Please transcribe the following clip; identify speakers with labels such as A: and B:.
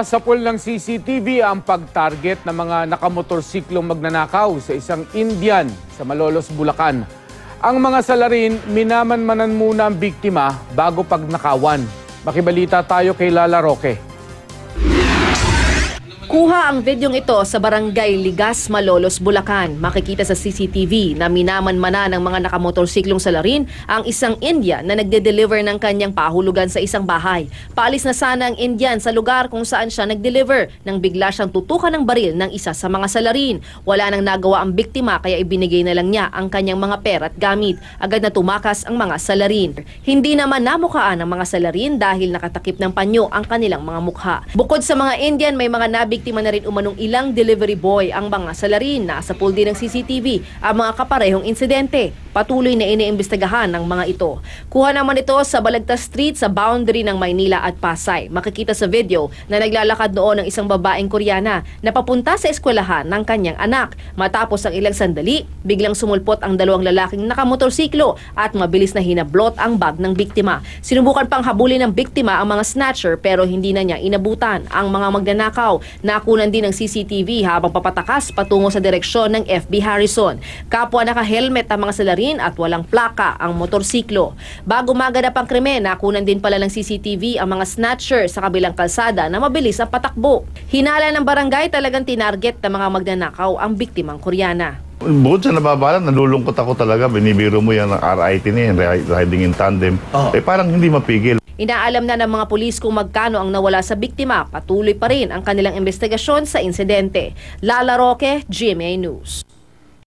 A: Sa pool ng CCTV ang pag-target ng mga nakamotorsiklong magnanakaw sa isang Indian sa Malolos, Bulacan. Ang mga salarin, minamanmanan muna ang biktima bago pagnakawan. Makibalita tayo kay Lala Roque.
B: Kuha ang videong ito sa barangay Ligas, Malolos, Bulacan. Makikita sa CCTV na minamanmana ng mga nakamotorsiklong salarin ang isang Indian na nagde-deliver ng kanyang pahulugan sa isang bahay. Paalis na sana ang Indian sa lugar kung saan siya nag-deliver nang bigla siyang tutukan ng baril ng isa sa mga salarin. Wala nang nagawa ang biktima kaya ibinigay na lang niya ang kanyang mga pera at gamit. Agad na tumakas ang mga salarin. Hindi naman namukaan ang mga salarin dahil nakatakip ng panyo ang kanilang mga mukha. Bukod sa mga Indian, may mga nabiktima na rin umanong ilang delivery boy ang mga salarin. Nasa pool din ng CCTV ang mga kaparehong insidente. Patuloy na iniimbestigahan ng mga ito. Kuha naman ito sa Balagtas Street sa boundary ng Maynila at Pasay. Makikita sa video na naglalakad noon ng isang babaeng Koreana na papunta sa eskwelahan ng kanyang anak. Matapos ang ilang sandali, biglang sumulpot ang dalawang lalaking nakamotorsiklo at mabilis na hinablot ang bag ng biktima. Sinubukan pang habulin ng biktima ang mga snatcher pero hindi na niya inabutan ang mga magnanakaw. Nakunan din ng CCTV habang papatakas patungo sa direksyon ng FB Harrison. Kapwa naka-helmet ang mga salarin at walang plaka ang motorsiklo. Bago maganap ang krimen, nakunan din pala ng CCTV ang mga snatcher sa kabilang kalsada na mabilis ang patakbo. Hinala ng barangay talagang tinarget ng mga magnanakaw ang biktimang Koreana.
C: Bukod sa nababala, nalulungkot ako talaga. Binibiro mo yan ng RIT na yan, ri- riding in tandem. Eh parang hindi mapigil.
B: Inaalam na ng mga pulis kung magkano ang nawala sa biktima. Patuloy pa rin ang kanilang investigasyon sa insidente. Lala Roque, GMA News.